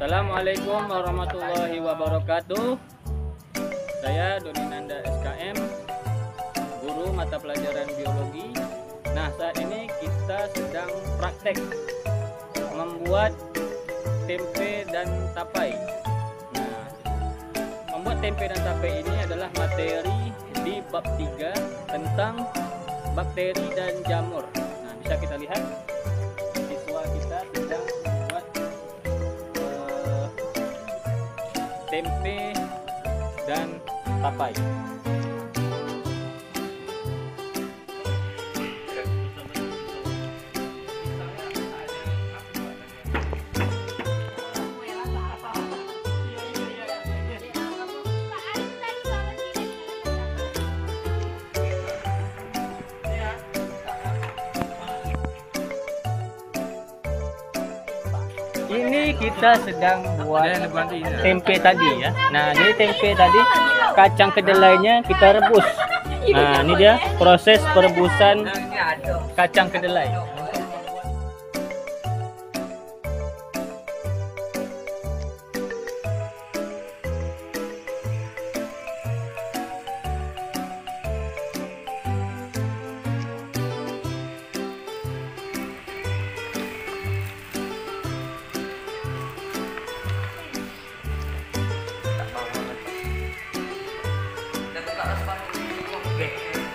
Assalamualaikum warahmatullahi wabarakatuh. Saya Doni Nanda SKM, guru mata pelajaran biologi. Nah, saat ini kita sedang praktek membuat tempe dan tapai. Nah, membuat tempe dan tapai ini adalah materi di bab 3 tentang bakteri dan jamur. Nah, bisa kita lihat tempe dan tapai. Ini kita sedang buat tempe tadi ya. Nah, ini tempe tadi kacang kedelainya kita rebus. Nah, ini dia proses perebusan kacang kedelai. Sunday.